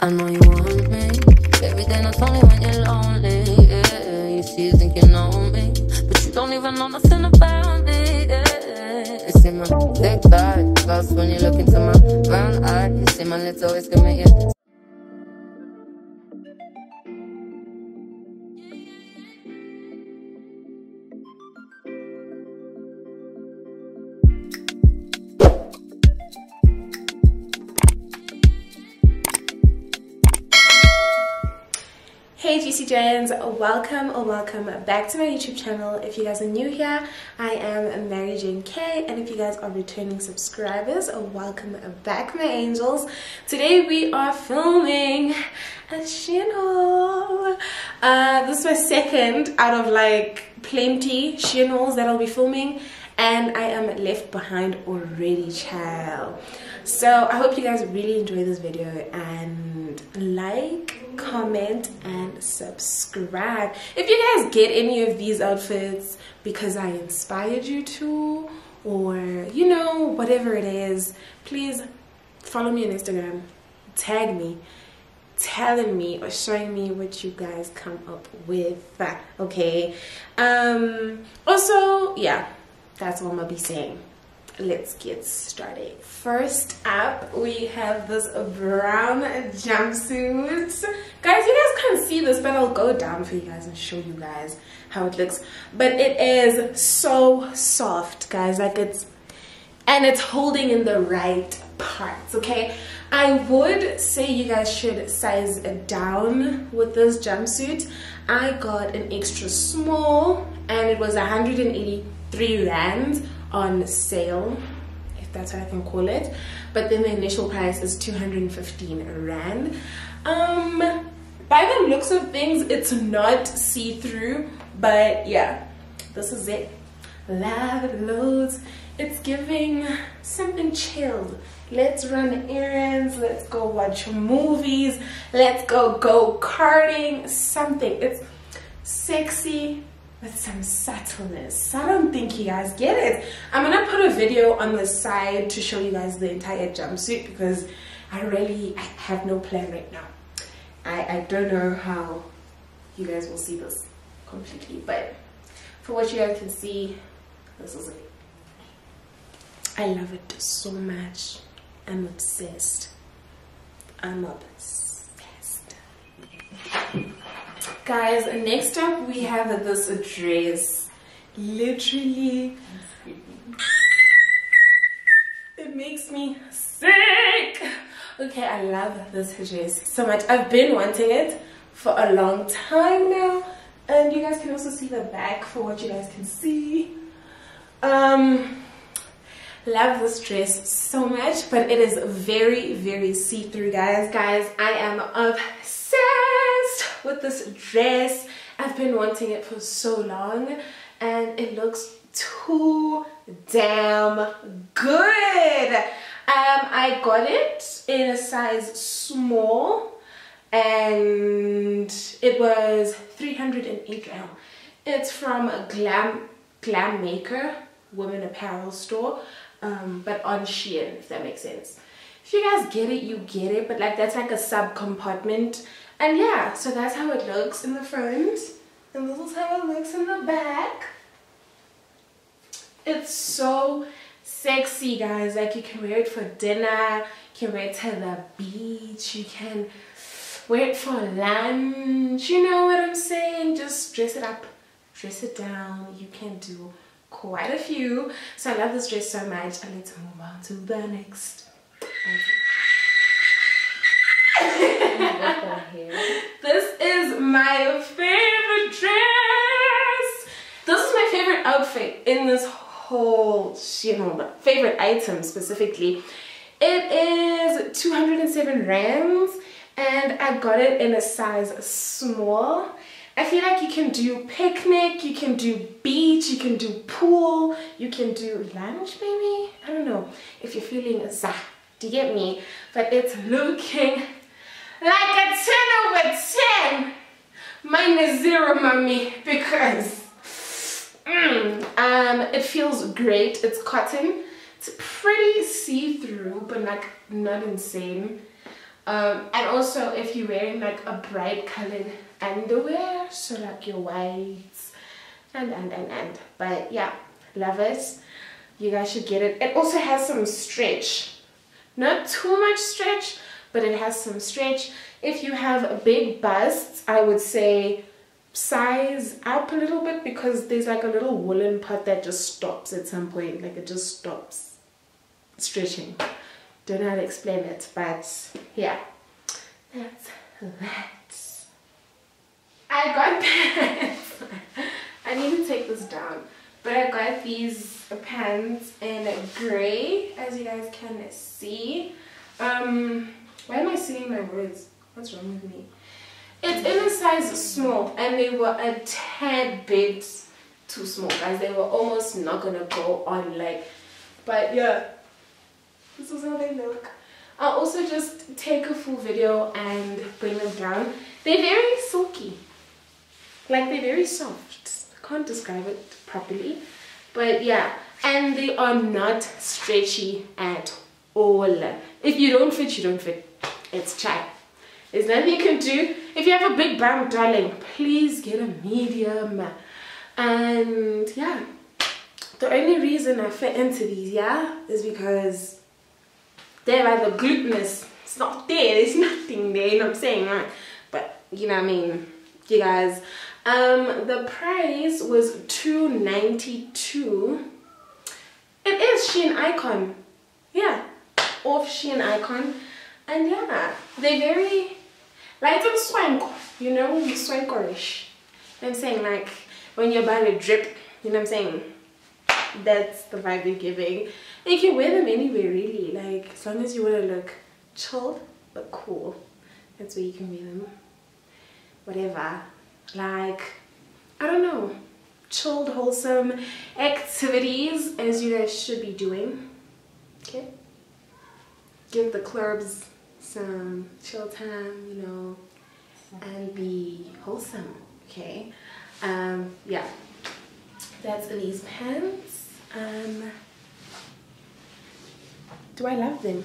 I know you want me. Every day, not only when you're lonely. Yeah, you see, you think you know me, but you don't even know nothing about me. Yeah. You see my thick thighs, lost when you look into my brown eye. You see my lips always commit. Juicy Janes, welcome or welcome back to my YouTube channel. If you guys are new here, I am Marie-Jane K and if you guys are returning subscribers, welcome back my angels. Today we are filming a channel. Uh, this is my second out of like plenty channels that I'll be filming and I am left behind already child. So I hope you guys really enjoy this video and like comment subscribe. If you guys get any of these outfits because I inspired you to or you know whatever it is please follow me on Instagram. Tag me. Telling me or showing me what you guys come up with. Okay? Um also yeah. That's all I'm gonna be saying let's get started. First up we have this brown jumpsuit. Guys you guys can't see this but i'll go down for you guys and show you guys how it looks. But it is so soft guys. Like it's and it's holding in the right parts okay? I would say you guys should size down with this jumpsuit. I got an extra small and it was 183 rand on sale if that's what I can call it. But then the initial price is 215 rand. Um by the looks of things it's not see-through but yeah this is it. Love loads. It's giving something chilled. Let's run errands. Let's go watch movies. Let's go go karting. Something. It's sexy with some subtleness. I don't think you guys get it. I'm gonna put a video on the side to show you guys the entire jumpsuit because I really I have no plan right now. I, I don't know how you guys will see this completely, but for what you guys can see, this is it. I love it so much. I'm obsessed. I'm obsessed guys next up we have this dress. Literally. It makes me sick. Okay i love this dress so much. I've been wanting it for a long time now. And you guys can also see the back for what you guys can see. Um love this dress so much but it is very very see-through guys. Guys i am obsessed with this dress. I've been wanting it for so long and it looks too damn good. Um, I got it in a size small and it was 308 rand. It's from Glam Glam Maker women apparel store um, but on Shein if that makes sense. If you guys get it, you get it, but like that's like a sub compartment and yeah so that's how it looks in the front. And this is how it looks in the back. It's so sexy guys. Like you can wear it for dinner. You can wear it to the beach. You can wear it for lunch. You know what i'm saying? Just dress it up. Dress it down. You can do quite a few. So i love this dress so much. And let's move on to the next this is my favorite dress. This is my favorite outfit in this whole, know, favorite item specifically. It is 207 rands and I got it in a size small. I feel like you can do picnic, you can do beach, you can do pool, you can do lunch maybe? I don't know if you're feeling zah. Do you get me? But it's looking like a 10 over 10. Zero, mommy, because mm, um, it feels great. It's cotton. It's pretty see-through, but like not insane. Um, and also if you're wearing like a bright colored underwear, so like your whites and and and and. But yeah, love it. You guys should get it. It also has some stretch. Not too much stretch, but it has some stretch. If you have a big busts, I would say size up a little bit because there's like a little woolen part that just stops at some point. Like it just stops stretching. Don't know how to explain it, but yeah. That's that. I got pants. I need to take this down. But I got these pants in gray, as you guys can see. Um, why am I saying my words? What's wrong with me? It's in a size small, and they were a tad bit too small, guys. They were almost not gonna go on, like, but yeah, this is how they look. I'll also just take a full video and bring them down. They're very silky. Like they're very soft. I can't describe it properly. But yeah, and they are not stretchy at all. If you don't fit, you don't fit. It's chai. There's nothing you can do. If you have a big bum, darling, please get a medium. And yeah, the only reason I fit into these, yeah, is because they're either glutinous. It's not there. There's nothing there. You know what I'm saying, right? But you know what I mean. You guys, um, the price was 2.92. It is Shein Icon. Yeah, off Shein Icon. And yeah, they're very light and swank, you know, swankerish. I'm saying? Like when you're about to drip, you know what I'm saying? That's the vibe you're giving. And you can wear them anywhere really, like as long as you want to look chilled but cool. That's where you can wear them. Whatever like I don't know chilled wholesome activities as you guys should be doing okay give the clubs some chill time you know and be wholesome okay um yeah that's these pants um do I love them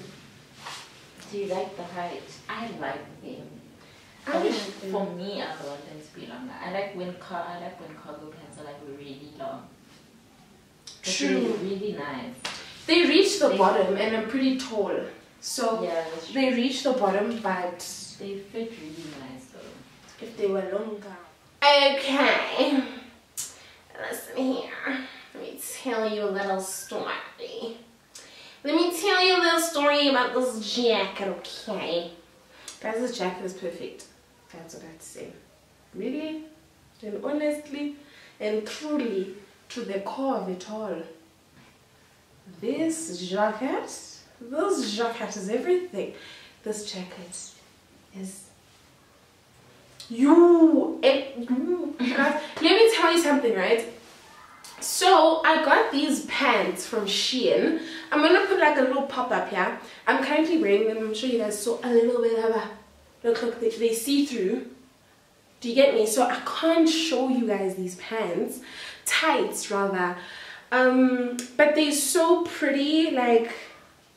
do you like the height I like them I wish like them. for me I want them to be longer. I like when car I like when cargo pants are like really long. True. Really, really nice. They reach the They- bottom and I'm pretty tall. So Yeah, they reach the bottom but They fit really nice though. if they were longer. Okay. Listen here. Let me tell you a little story. Let me tell you a little story about this jacket, okay? Guys, this jacket is perfect. That's what I have to say. Really and honestly and truly to the core of it all. This jacket, this jacket is everything. This jacket is you, it, you. Guys, let me tell you something, right? So I got these pants from Shein. I'm gonna put like a little pop up here. I'm currently wearing them. I'm sure you guys saw a little bit of a look. Look, they, they see through. Do you get me? So I can't show you guys these pants, tights rather. Um, but they're so pretty. Like,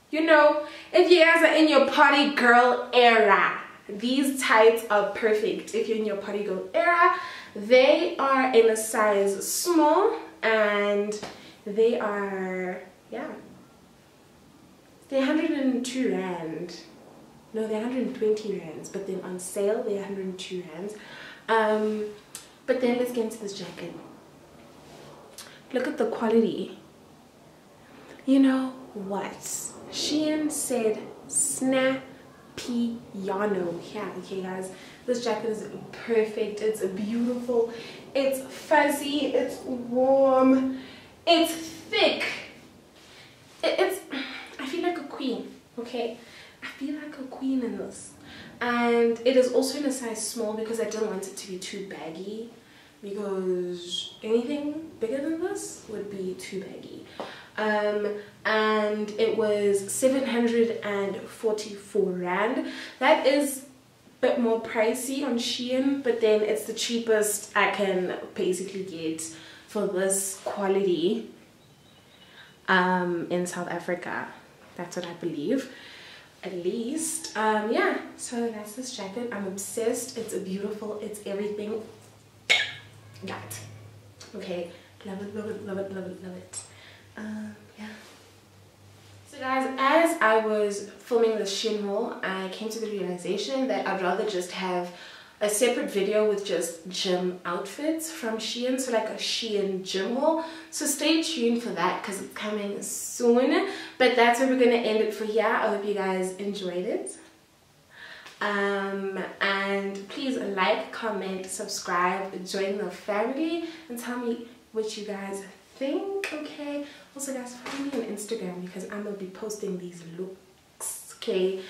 you know, if you guys are in your party girl era, these tights are perfect. If you're in your party girl era, they are in a size small and they are, yeah, they're 102 rand. No, they're 120 rands, but then on sale they're 102 rands. Um, but then let's get into this jacket. Look at the quality. You know what? Shein said snappy yano. Yeah, okay guys. This jacket is perfect. It's beautiful. It's fuzzy. It's warm. It's thick. It's I feel like a queen, okay? I feel like a queen in this. And it is also in a size small because I didn't want it to be too baggy because anything bigger than this would be too baggy. Um, and it was 744 rand. That is a bit more pricey on Shein, but then it's the cheapest I can basically get for this quality um, in South Africa. That's what I believe. at least um yeah so that's this jacket i'm obsessed it's beautiful it's everything that okay love it love it love it love it love it um yeah so guys as i was filming the Shein haul i came to the realization that i'd rather just have a separate video with just gym outfits from Shein, so like a Shein gym haul. So stay tuned for that because it's coming soon. But that's where we're going to end it for here. I hope you guys enjoyed it. Um, and please like, comment, subscribe, join the family, and tell me what you guys think, okay? Also guys, follow me on Instagram because I'm to be posting these looks, okay?